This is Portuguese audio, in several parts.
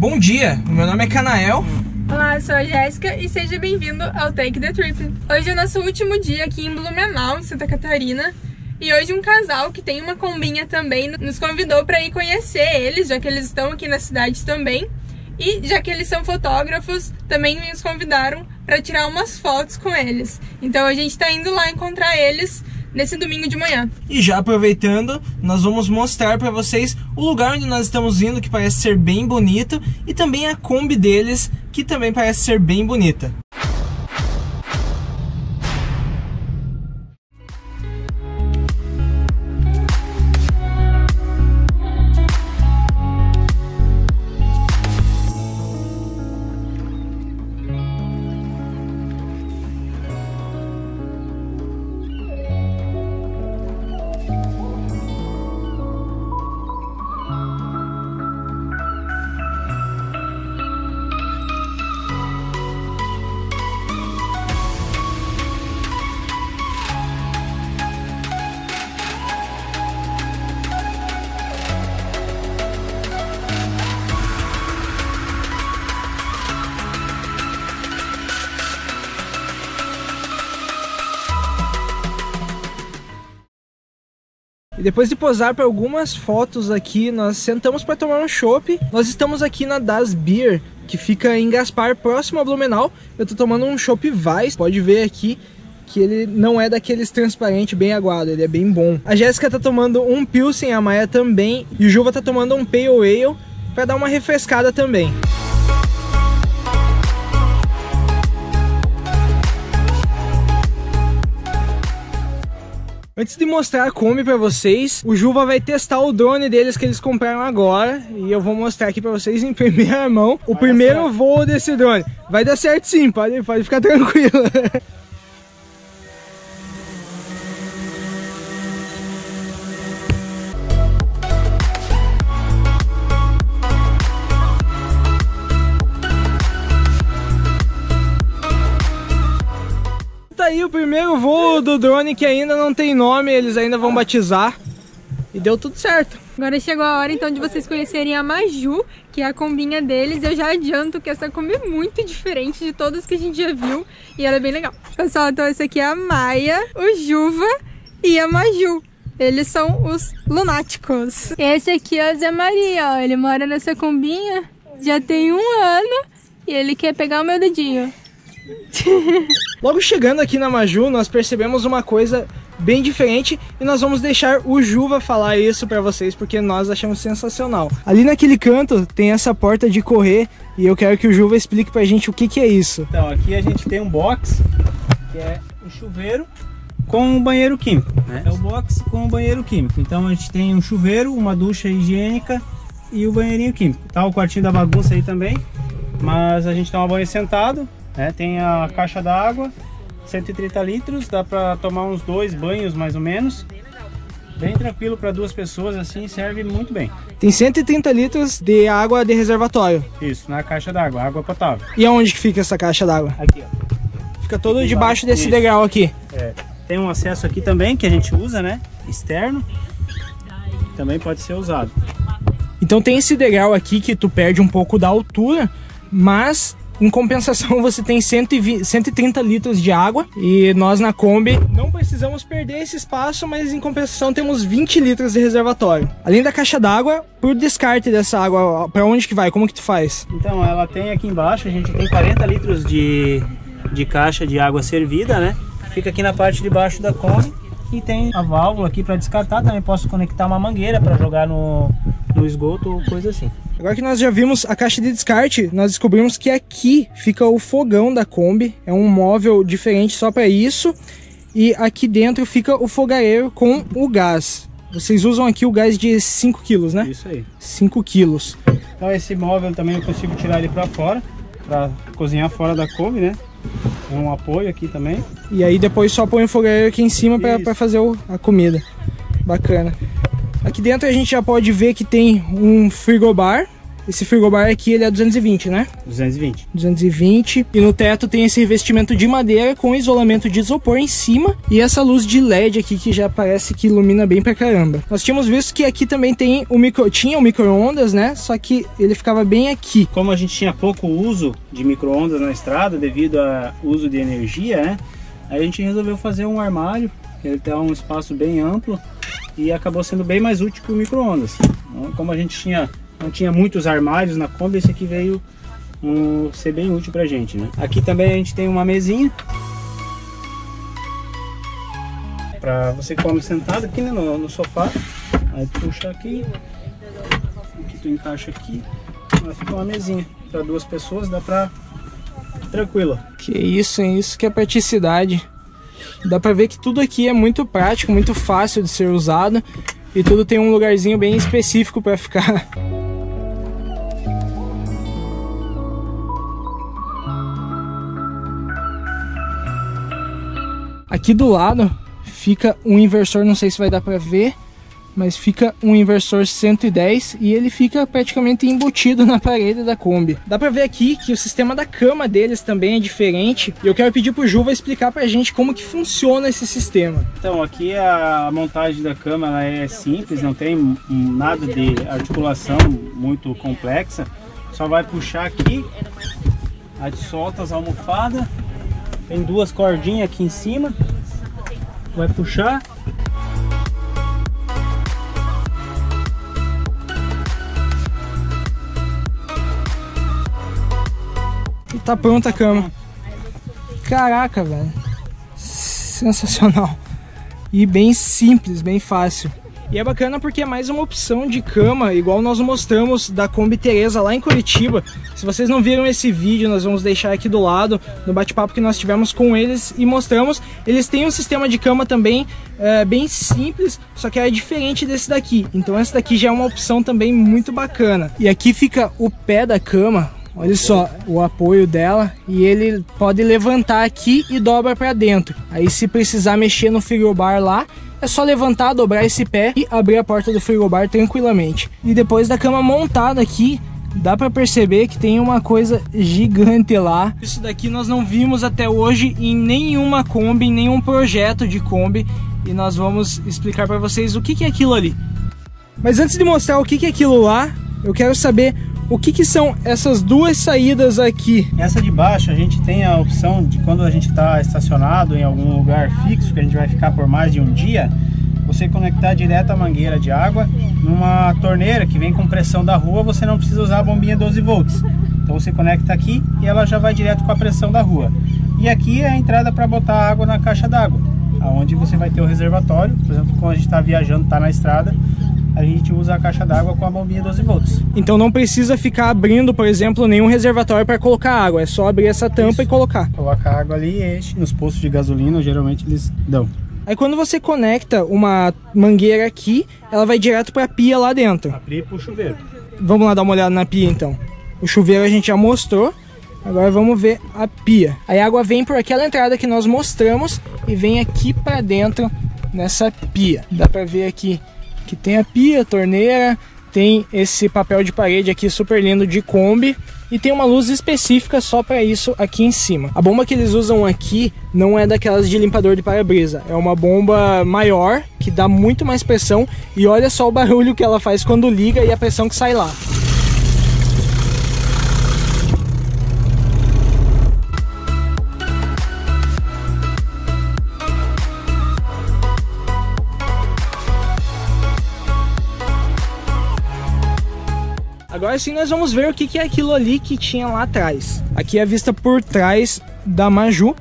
Bom dia, meu nome é Canael. Olá, eu sou a Jéssica e seja bem-vindo ao Take the Trip. Hoje é nosso último dia aqui em Blumenau, em Santa Catarina. E hoje um casal que tem uma combinha também nos convidou para ir conhecer eles, já que eles estão aqui na cidade também. E já que eles são fotógrafos, também nos convidaram para tirar umas fotos com eles. Então a gente está indo lá encontrar eles nesse domingo de manhã. E já aproveitando, nós vamos mostrar para vocês o lugar onde nós estamos indo, que parece ser bem bonito, e também a Kombi deles, que também parece ser bem bonita. E depois de posar para algumas fotos aqui, nós sentamos para tomar um chopp. Nós estamos aqui na Das Beer, que fica em Gaspar, próximo a Blumenau. Eu tô tomando um chopp Weiss, pode ver aqui que ele não é daqueles transparente bem aguado, ele é bem bom. A Jéssica tá tomando um Pilsen, a Maia também, e o Juva tá tomando um Pale Ale para dar uma refrescada também. Antes de mostrar a Kombi pra vocês, o Juva vai testar o drone deles que eles compraram agora e eu vou mostrar aqui pra vocês em primeira mão o vai primeiro voo desse drone. Vai dar certo sim, pode, pode ficar tranquilo. aí o primeiro voo do drone que ainda não tem nome, eles ainda vão batizar. E deu tudo certo. Agora chegou a hora então de vocês conhecerem a Maju, que é a combinha deles. Eu já adianto que essa Kombi é muito diferente de todas que a gente já viu e ela é bem legal. Pessoal, então esse aqui é a Maia, o Juva e a Maju. Eles são os lunáticos. Esse aqui é o Zé Maria, ó. Ele mora nessa combinha já tem um ano e ele quer pegar o meu dedinho. Logo chegando aqui na Maju, nós percebemos uma coisa bem diferente e nós vamos deixar o Juva falar isso para vocês porque nós achamos sensacional. Ali naquele canto tem essa porta de correr e eu quero que o Juva explique pra gente o que, que é isso. Então, aqui a gente tem um box que é um chuveiro com um banheiro químico. Né? É o box com um banheiro químico. Então a gente tem um chuveiro, uma ducha higiênica e o banheirinho químico. Tá o quartinho da bagunça aí também, mas a gente toma banho sentado, né? Tem a caixa d'água, 130 litros, dá para tomar uns dois banhos mais ou menos. Bem tranquilo para duas pessoas, assim, serve muito bem. Tem 130 litros de água de reservatório. Isso, na caixa d'água, água potável. E aonde que fica essa caixa d'água? Aqui, ó. Fica todo debaixo desse Isso. degrau aqui. É. Tem um acesso aqui também que a gente usa, né? Externo. Também pode ser usado. Então tem esse degrau aqui que tu perde um pouco da altura, mas em compensação, você tem 120, 130 litros de água e nós na Kombi não precisamos perder esse espaço, mas em compensação temos 20 litros de reservatório. Além da caixa d'água, por descarte dessa água, para onde que vai? Como que tu faz? Então, ela tem aqui embaixo, a gente tem 40 litros de, de caixa de água servida, né? Fica aqui na parte de baixo da Kombi e tem a válvula aqui para descartar. Também posso conectar uma mangueira para jogar no, no esgoto ou coisa assim. Agora que nós já vimos a caixa de descarte, nós descobrimos que aqui fica o fogão da Kombi. É um móvel diferente só para isso. E aqui dentro fica o fogareiro com o gás. Vocês usam aqui o gás de 5 quilos, né? Isso aí. 5 quilos. Então esse móvel também eu consigo tirar ele para fora, para cozinhar fora da Kombi, né? É um apoio aqui também. E aí depois só põe o fogareiro aqui em cima para fazer a comida. Bacana. Aqui dentro a gente já pode ver que tem um frigobar. Esse frigobar aqui ele é 220, né? 220. 220. E no teto tem esse revestimento de madeira com isolamento de isopor em cima e essa luz de LED aqui que já parece que ilumina bem pra caramba. Nós tínhamos visto que aqui também tem o micro, tinha o micro-ondas, né? Só que ele ficava bem aqui. Como a gente tinha pouco uso de micro-ondas na estrada devido ao uso de energia, né? Aí a gente resolveu fazer um armário, ele tem um espaço bem amplo e acabou sendo bem mais útil que o micro-ondas. Então, como a gente tinha não tinha muitos armários na Kombi, esse aqui veio um, ser bem útil pra gente, né? Aqui também a gente tem uma mesinha para você come sentado aqui né, no, no, sofá, aí puxa aqui, aqui tu encaixa aqui, aí fica uma mesinha para duas pessoas, dá pra tranquilo. Que isso, hein? Isso que é praticidade. Dá pra ver que tudo aqui é muito prático, muito fácil de ser usado e tudo tem um lugarzinho bem específico para ficar. Aqui do lado fica um inversor, não sei se vai dar para ver, mas fica um inversor 110 e ele fica praticamente embutido na parede da Kombi. Dá para ver aqui que o sistema da cama deles também é diferente e eu quero pedir pro Juva explicar pra gente como que funciona esse sistema. Então aqui a montagem da cama ela é simples, não tem nada de articulação muito complexa, só vai puxar aqui, aí solta as almofadas tem duas cordinhas aqui em cima. Vai puxar. Tá pronta a cama. Caraca, velho. Sensacional. E bem simples, bem fácil. E é bacana porque é mais uma opção de cama, igual nós mostramos da Kombi Teresa lá em Curitiba. Se vocês não viram esse vídeo, nós vamos deixar aqui do lado, no bate-papo que nós tivemos com eles e mostramos. Eles têm um sistema de cama também é, bem simples, só que é diferente desse daqui. Então essa daqui já é uma opção também muito bacana. E aqui fica o pé da cama, Olha só o apoio dela e ele pode levantar aqui e dobra para dentro. Aí se precisar mexer no frigobar lá, é só levantar, dobrar esse pé e abrir a porta do frigobar tranquilamente. E depois da cama montada aqui, dá para perceber que tem uma coisa gigante lá. Isso daqui nós não vimos até hoje em nenhuma Kombi, em nenhum projeto de Kombi. E nós vamos explicar para vocês o que, que é aquilo ali. Mas antes de mostrar o que, que é aquilo lá, eu quero saber o que, que, são essas duas saídas aqui? Essa de baixo a gente tem a opção de quando a gente está estacionado em algum lugar fixo, que a gente vai ficar por mais de um dia, você conectar direto a mangueira de água numa torneira que vem com pressão da rua, você não precisa usar a bombinha 12 volts. Então você conecta aqui e ela já vai direto com a pressão da rua. E aqui é a entrada para botar água na caixa d'água, aonde você vai ter o reservatório, por exemplo, quando a gente está viajando, está na estrada, a gente usa a caixa d'água com a bombinha 12 volts. Então não precisa ficar abrindo, por exemplo, nenhum reservatório para colocar água, é só abrir essa tampa Isso. e colocar. Coloca água ali e enche. Nos postos de gasolina, geralmente eles dão. Aí quando você conecta uma mangueira aqui, ela vai direto para a pia lá dentro. A pia e pro chuveiro. Vamos lá dar uma olhada na pia então. O chuveiro a gente já mostrou. Agora vamos ver a pia. Aí a água vem por aquela entrada que nós mostramos e vem aqui para dentro nessa pia. Dá para ver aqui que tem a pia, a torneira, tem esse papel de parede aqui super lindo de Kombi e tem uma luz específica só para isso aqui em cima. A bomba que eles usam aqui não é daquelas de limpador de para-brisa, é uma bomba maior que dá muito mais pressão e olha só o barulho que ela faz quando liga e a pressão que sai lá. Agora sim nós vamos ver o que, é aquilo ali que tinha lá atrás. Aqui é a vista por trás da Maju.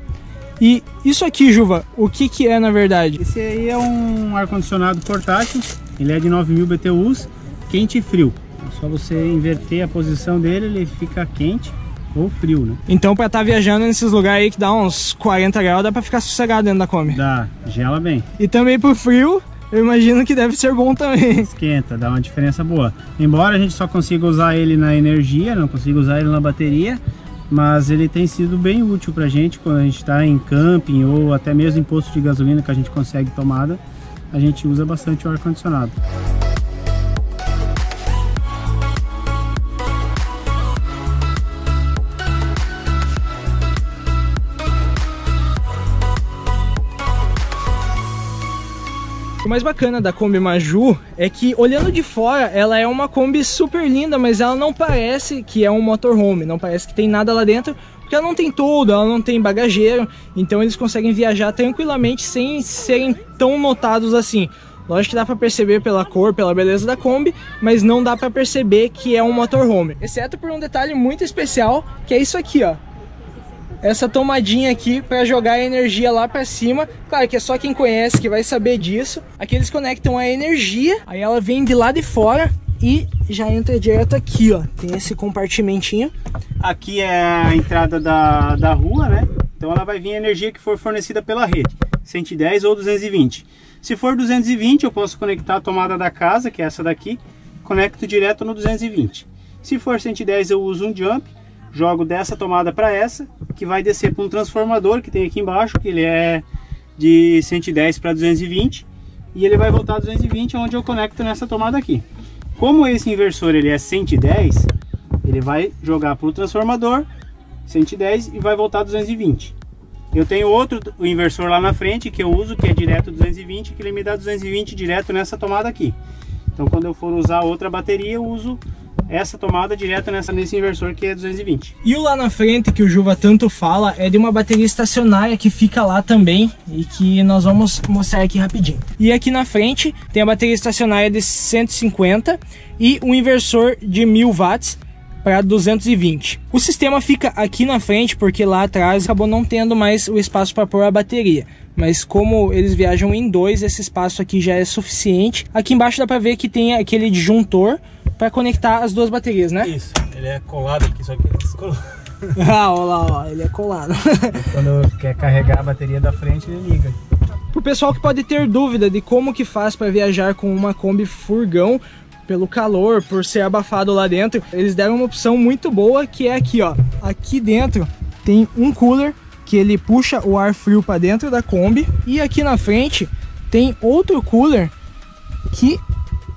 E isso aqui, Juva, o que, que é na verdade? Esse aí é um ar-condicionado portátil, ele é de 9000 BTUs, quente e frio. É só você inverter a posição dele, ele fica quente ou frio, né? Então para estar tá viajando nesses lugares aí que dá uns 40 graus, dá para ficar sossegado dentro da Kombi? Dá, gela bem. E também pro frio, eu imagino que deve ser bom também. Esquenta, dá uma diferença boa. Embora a gente só consiga usar ele na energia, não consiga usar ele na bateria, mas ele tem sido bem útil pra gente quando a gente está em camping ou até mesmo em posto de gasolina que a gente consegue tomada, a gente usa bastante o ar-condicionado. O mais bacana da Kombi Maju é que olhando de fora ela é uma Kombi super linda, mas ela não parece que é um motorhome, não parece que tem nada lá dentro, porque ela não tem todo, ela não tem bagageiro, então eles conseguem viajar tranquilamente sem serem tão notados assim. Lógico que dá para perceber pela cor, pela beleza da Kombi, mas não dá para perceber que é um motorhome. Exceto por um detalhe muito especial, que é isso aqui, ó. Essa tomadinha aqui para jogar a energia lá para cima. Claro que é só quem conhece que vai saber disso. Aqui eles conectam a energia, aí ela vem de lá de fora e já entra direto aqui, ó. Tem esse compartimentinho. Aqui é a entrada da, da rua, né? Então ela vai vir a energia que for fornecida pela rede, 110 ou 220. Se for 220, eu posso conectar a tomada da casa, que é essa daqui, conecto direto no 220. Se for 110, eu uso um jump, jogo dessa tomada para essa, que vai descer para um transformador que tem aqui embaixo, que ele é de 110 para 220, e ele vai voltar a 220, onde eu conecto nessa tomada aqui. Como esse inversor ele é 110, ele vai jogar para o transformador 110 e vai voltar a 220. Eu tenho outro inversor lá na frente que eu uso, que é direto 220, que ele me dá 220 direto nessa tomada aqui. Então quando eu for usar outra bateria, eu uso essa tomada direto nessa, nesse inversor que é 220. E o lá na frente, que o Juva tanto fala, é de uma bateria estacionária que fica lá também e que nós vamos mostrar aqui rapidinho. E aqui na frente tem a bateria estacionária de 150 e um inversor de 1000 watts para 220. O sistema fica aqui na frente porque lá atrás acabou não tendo mais o espaço para pôr a bateria. Mas como eles viajam em dois, esse espaço aqui já é suficiente. Aqui embaixo dá para ver que tem aquele disjuntor para conectar as duas baterias, né? Isso, ele é colado aqui, só que ele descolou. ah, olha lá, ó, ele é colado. Quando quer carregar a bateria da frente, ele liga. Pro pessoal que pode ter dúvida de como que faz para viajar com uma Kombi furgão, pelo calor, por ser abafado lá dentro, eles deram uma opção muito boa que é aqui, ó. Aqui dentro tem um cooler que ele puxa o ar frio para dentro da Kombi e aqui na frente tem outro cooler que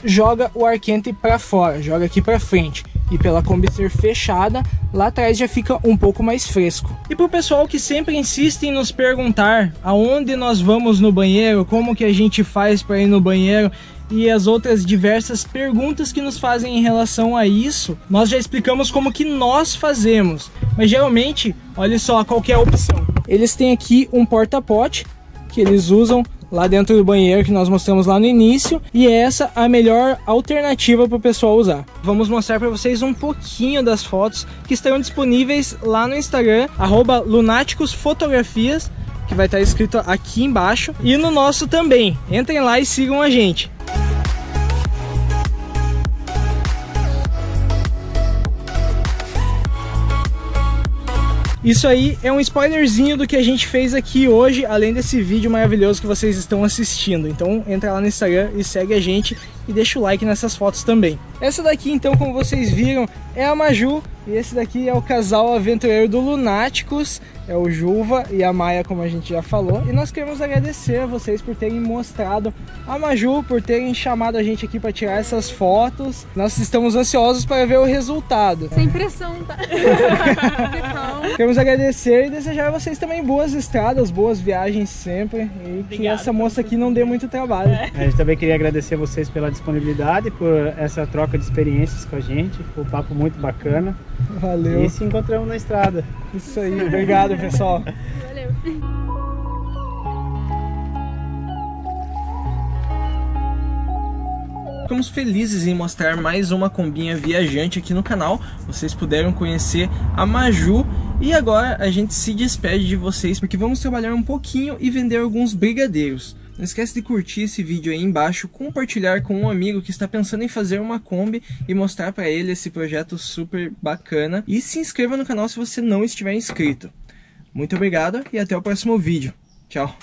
joga o ar quente para fora, joga aqui para frente. E pela Kombi ser fechada, lá atrás já fica um pouco mais fresco. E para o pessoal que sempre insiste em nos perguntar aonde nós vamos no banheiro, como que a gente faz para ir no banheiro, e as outras diversas perguntas que nos fazem em relação a isso, nós já explicamos como que nós fazemos. Mas geralmente, olha só qual é a opção. Eles têm aqui um porta-pote que eles usam lá dentro do banheiro que nós mostramos lá no início e é essa a melhor alternativa para o pessoal usar. Vamos mostrar para vocês um pouquinho das fotos que estão disponíveis lá no Instagram @lunaticosfotografias que vai estar escrito aqui embaixo e no nosso também. Entrem lá e sigam a gente. Isso aí é um spoilerzinho do que a gente fez aqui hoje, além desse vídeo maravilhoso que vocês estão assistindo. Então entra lá no Instagram e segue a gente e deixa o like nessas fotos também. Essa daqui então, como vocês viram, é a Maju e esse daqui é o casal aventureiro do Lunáticos, é o Juva e a Maia, como a gente já falou. E nós queremos agradecer a vocês por terem mostrado a Maju, por terem chamado a gente aqui para tirar essas fotos. Nós estamos ansiosos para ver o resultado. Sem pressão, tá? queremos agradecer e desejar a vocês também boas estradas, boas viagens sempre e Obrigado, que essa moça aqui não dê muito trabalho. É. A gente também queria agradecer a vocês pela disponibilidade, por essa troca de experiências com a gente. Foi um papo muito bacana. Valeu. E se encontramos na estrada. Isso aí, obrigado pessoal. Valeu. Ficamos felizes em mostrar mais uma combinha viajante aqui no canal. Vocês puderam conhecer a Maju e agora a gente se despede de vocês porque vamos trabalhar um pouquinho e vender alguns brigadeiros. Não esquece de curtir esse vídeo aí embaixo, compartilhar com um amigo que está pensando em fazer uma Kombi e mostrar para ele esse projeto super bacana. E se inscreva no canal se você não estiver inscrito. Muito obrigado e até o próximo vídeo. Tchau!